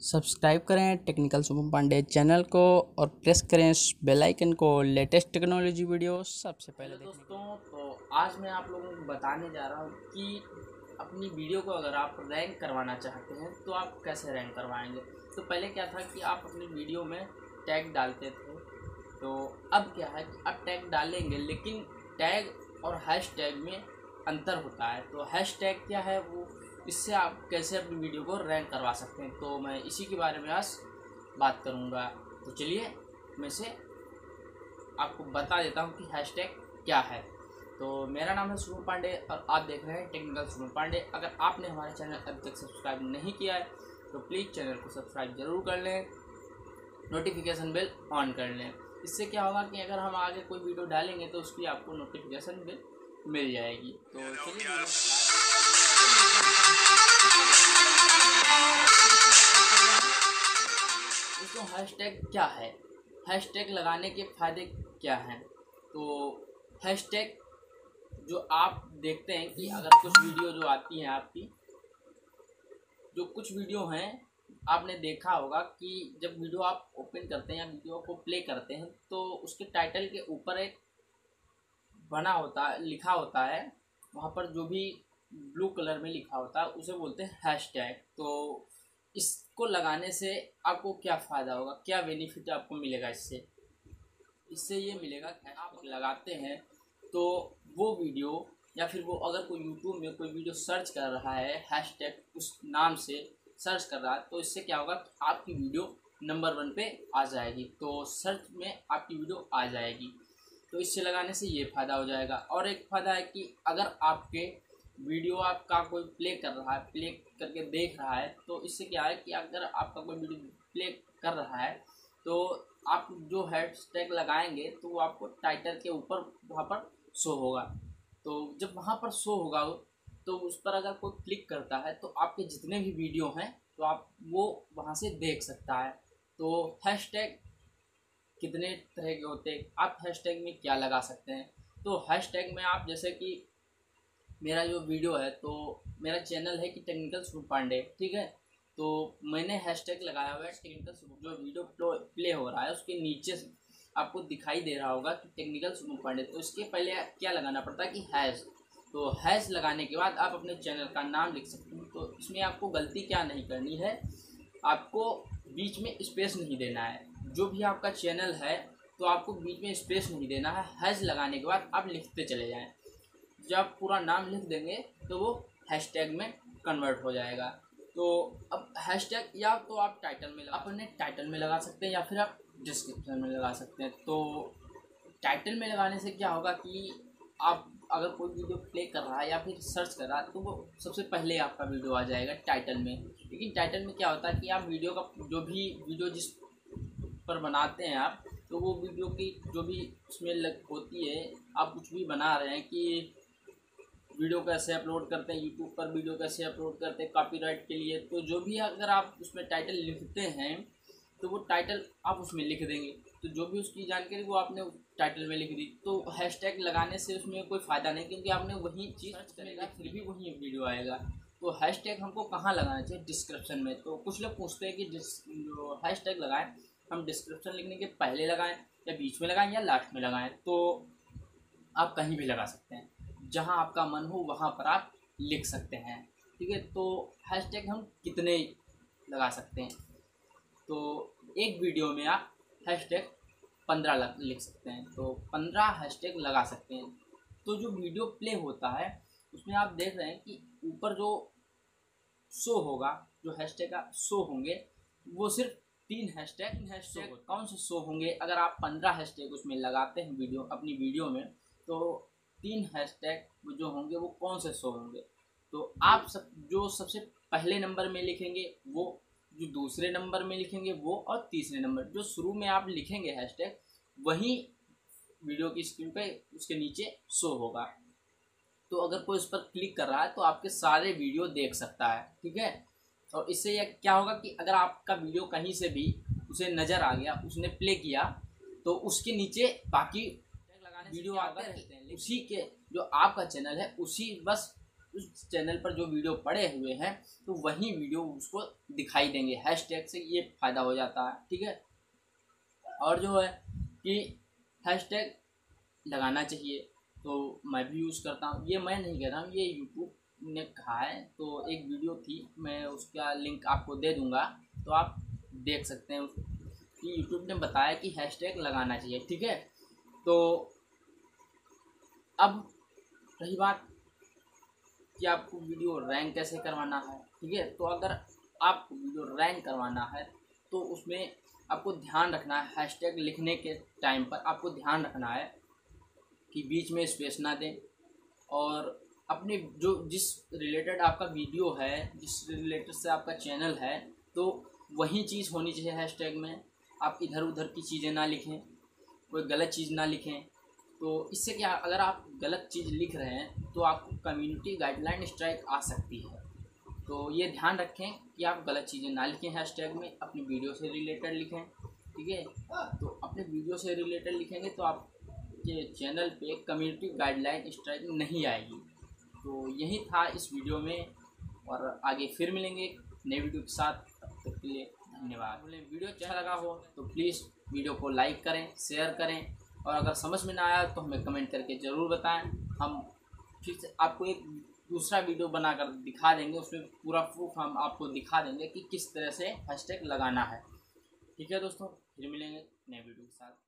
Subscribe करें technical Shubham Pandey channel को और प्रेस करें बेल आइकन को। लेटेस्ट टेक्नोलॉजी वीडियो सबसे पहले। दोस्तों तो आज मैं आप लोगों को बताने जा रहा हूँ कि अपनी वीडियो को अगर आप रैंक करवाना चाहते हैं तो आप कैसे रैंक करवाएँगे? तो पहले क्या था कि आप अपनी वीडियो में टैग डालते थे। तो अब क्या है कि अब टैग डालेंगे लेकिन टैग और हैश टैग में अंतर होता है। तो हैश टैग क्या है? वो इससे आप कैसे अपनी वीडियो को रैंक करवा सकते हैं? तो मैं इसी के बारे में आज बात करूँगा। तो चलिए, मैं से आपको बता देता हूँ कि हैशटैग क्या है। तो मेरा नाम है शुभम पांडे और आप देख रहे हैं टेक्निकल शुभम पांडे। अगर आपने हमारे चैनल अभी तक सब्सक्राइब नहीं किया है तो प्लीज़ चैनल को सब्सक्राइब ज़रूर कर लें। नोटिफिकेशन बेल ऑन कर लें। इससे क्या होगा कि अगर हम आगे कोई वीडियो डालेंगे तो उसकी आपको नोटिफिकेशन बिल मिल जाएगी। तो चलिए दोस्तों हैशटैग क्या है? हैशटैग लगाने के फ़ायदे क्या हैं? तो हैशटैग जो आप देखते हैं कि अगर कुछ वीडियो जो आती हैं आपकी, जो कुछ वीडियो हैं, आपने देखा होगा कि जब वीडियो आप ओपन करते हैं या वीडियो को प्ले करते हैं तो उसके टाइटल के ऊपर एक बना होता है लिखा होता है। वहाँ पर जो भी ब्लू कलर में लिखा होता है उसे बोलते हैं हैश टैग तो इसको लगाने से आपको क्या फ़ायदा होगा? क्या बेनिफिट आपको मिलेगा इससे? इससे ये मिलेगा कि आप लगाते हैं तो वो वीडियो या फिर वो अगर कोई यूट्यूब में कोई वीडियो सर्च कर रहा है हैश टैग उस नाम से सर्च कर रहा है तो इससे क्या होगा आपकी वीडियो नंबर वन पे आ जाएगी। तो सर्च में आपकी वीडियो आ जाएगी। तो इससे लगाने से ये फ़ायदा हो जाएगा। और एक फ़ायदा है कि अगर आपके वीडियो आपका कोई प्ले कर रहा है, प्ले करके देख रहा है तो इससे क्या है कि अगर आपका कोई वीडियो प्ले कर रहा है तो आप जो हैशटैग लगाएँगे तो वो आपको टाइटल के ऊपर वहाँ पर शो होगा। तो जब वहाँ पर शो होगा तो उस पर अगर कोई क्लिक करता है तो आपके जितने भी वीडियो हैं तो आप वो वहाँ से देख सकता है। तो हैशटैग कितने तरह के होते हैं, आप हैशटैग में क्या लगा सकते हैं? तो हैशटैग में आप जैसे कि मेरा जो वीडियो है तो मेरा चैनल है कि टेक्निकल सुपर पांडे ठीक है? तो मैंने हैशटैग लगाया हुआ है टेक्निकल सुपर जो वीडियो प्ले हो रहा है, उसके नीचे आपको दिखाई दे रहा होगा कि टेक्निकल सुपर पांडे तो इसके पहले क्या लगाना पड़ता है कि हैश तो हैश लगाने के बाद आप अपने चैनल का नाम लिख सकते हैं। तो इसमें आपको गलती क्या नहीं करनी है, आपको बीच में स्पेस नहीं देना है। जो भी आपका चैनल है तो आपको बीच में स्पेस नहीं देना है। हैश लगाने के बाद आप लिखते चले जाएँ। जब पूरा नाम लिख देंगे तो वो हैशटैग में कन्वर्ट हो जाएगा। तो अब हैशटैग या तो आप टाइटल में आप अपने टाइटल में लगा सकते हैं या फिर आप डिस्क्रिप्शन में लगा सकते हैं। तो टाइटल में लगाने से क्या होगा कि आप, अगर कोई वीडियो प्ले कर रहा है या फिर सर्च कर रहा है तो वो सबसे पहले आपका वीडियो आ जाएगा टाइटल में। लेकिन टाइटल में क्या होता है कि आप वीडियो का, जो भी वीडियो जिस पर बनाते हैं आप तो वो वीडियो की जो भी उसमें लग होती है, आप कुछ भी बना रहे हैं कि वीडियो कैसे अपलोड करते हैं यूट्यूब पर वीडियो कैसे अपलोड करते हैं कॉपीराइट के लिए। तो जो भी अगर आप उसमें टाइटल लिखते हैं तो वो टाइटल आप उसमें लिख देंगे। तो जो भी उसकी जानकारी वो आपने टाइटल में लिख दी। तो हैशटैग लगाने से उसमें कोई फ़ायदा नहीं क्योंकि आपने वही चीज़ सर्च करेगा। फिर भी वही वीडियो आएगा। तो हैशटैग हमको कहाँ लगाना चाहिए? डिस्क्रिप्शन में। तो कुछ लोग पूछते हैं कि जो हैशटैग लगाएँ हम डिस्क्रिप्शन लिखने के पहले लगाएँ या बीच में लगाएँ या लास्ट में लगाएँ? तो आप कहीं भी लगा सकते हैं। जहाँ आपका मन हो वहाँ पर आप लिख सकते हैं। ठीक है? तो हैशटैग हम कितने लगा सकते हैं? तो एक वीडियो में आप हैशटैग पंद्रह लिख सकते हैं। तो पंद्रह हैशटैग लगा सकते हैं। तो जो वीडियो प्ले होता है उसमें आप देख रहे हैं कि ऊपर जो शो होगा जो हैशटैग का शो होंगे वो सिर्फ़ तीन हैशटैग हैशटैग कौन से शो होंगे? अगर आप पंद्रह हैशटैग उसमें लगाते हैं वीडियो अपनी वीडियो में तो तीन हैशटैग जो होंगे वो कौन से शो होंगे? तो आप सब, जो सबसे पहले नंबर में लिखेंगे, वो जो दूसरे नंबर में लिखेंगे, वो और तीसरे नंबर जो शुरू में आप लिखेंगे हैशटैग वही वीडियो की स्क्रीन पे उसके नीचे शो होगा। तो अगर कोई उस पर क्लिक कर रहा है तो आपके सारे वीडियो देख सकता है, ठीक है? और इससे यह क्या होगा कि अगर आपका वीडियो कहीं से भी उसे नज़र आ गया, उसने प्ले किया तो उसके नीचे बाकी वीडियो हैं उसी के जो आपका चैनल है उसी बस उस चैनल पर जो वीडियो पड़े हुए हैं तो वही वीडियो उसको दिखाई देंगे। हैश टैग से ये फ़ायदा हो जाता है ठीक है? और जो है कि हैश टैग लगाना चाहिए तो मैं भी यूज़ करता हूँ। ये मैं नहीं कह रहा हूँ ये यूट्यूब ने कहा है तो एक वीडियो थी मैं उसका लिंक आपको दे दूँगा तो आप देख सकते हैं। कि यूट्यूब ने बताया कि हैश टैग लगाना चाहिए ठीक है? तो अब रही बात कि आपको वीडियो रैंक कैसे करवाना है, ठीक है? तो अगर आपको वीडियो रैंक करवाना है तो उसमें आपको ध्यान रखना है, हैशटैग लिखने के टाइम पर आपको ध्यान रखना है कि बीच में स्पेस ना दें और अपने जो जिस रिलेटेड आपका वीडियो है, जिस रिलेटेड से आपका चैनल है तो वही चीज़ होनी चाहिए हैशटैग में। आप इधर उधर की चीज़ें ना लिखें, कोई गलत चीज़ ना लिखें तो इससे क्या, अगर आप गलत चीज़ लिख रहे हैं तो आपको कम्युनिटी गाइडलाइन स्ट्राइक आ सकती है। तो ये ध्यान रखें कि आप गलत चीज़ें ना लिखें हैशटैग में, अपनी वीडियो से रिलेटेड लिखें, ठीक है? तो अपने वीडियो से रिलेटेड लिखेंगे तो आपके चैनल पे कम्युनिटी गाइडलाइन स्ट्राइक नहीं आएगी। तो यही था इस वीडियो में, और आगे फिर मिलेंगे नए वीडियो के साथ। तब तक के लिए धन्यवाद। बोले वीडियो अच्छा लगा हो तो प्लीज़ वीडियो को लाइक करें शेयर करें और अगर समझ में ना आया तो हमें कमेंट करके ज़रूर बताएँ। हम फिर से आपको एक दूसरा वीडियो बनाकर दिखा देंगे, उसमें पूरा प्रूफ हम आपको दिखा देंगे कि किस तरह से हैशटैग लगाना है। ठीक है दोस्तों, फिर मिलेंगे नए वीडियो के साथ।